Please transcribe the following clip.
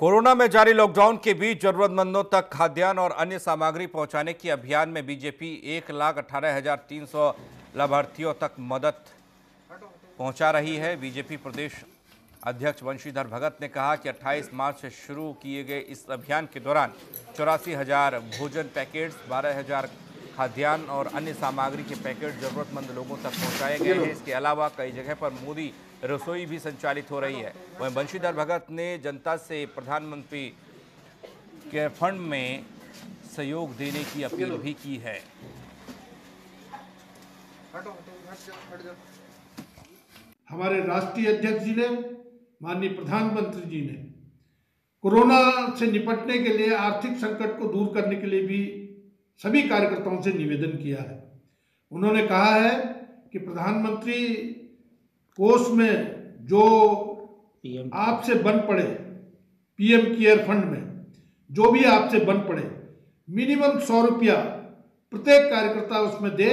Corona में जारी lockdown के बीच जरूरतमंदों तक खाद्यान्न और अन्य सामग्री पहुँचाने के अभियान में बीजेपी एक लाख अठारह हज़ार तीन सौ लाभार्थियों तक मदद पहुँचा रही है। बीजेपी प्रदेश अध्यक्ष वंशीधर भगत ने कहा कि 28 मार्च से शुरू किए गए इस अभियान के दौरान चौरासी हज़ार भोजन पैकेट्स, बारह हज़ार खाद्यान्न और अन्य सामग्री के पैकेट जरूरतमंद लोगों तक पहुँचाए गए हैं। इसके अलावा कई जगह पर मोदी रसोई भी संचालित हो रही है। वहीं बंशीधर भगत ने जनता से प्रधानमंत्री के फंड में सहयोग देने की अपील भी की है। हमारे राष्ट्रीय अध्यक्ष जी ने, माननीय प्रधानमंत्री जी ने, कोरोना से निपटने के लिए, आर्थिक संकट को दूर करने के लिए भी सभी कार्यकर्ताओं से निवेदन किया है। उन्होंने कहा है कि प्रधानमंत्री कोष में जो आपसे बन पड़े पीएम केयर फंड में जो भी आपसे बन पड़े मिनिमम सौ रुपया प्रत्येक कार्यकर्ता उसमें दे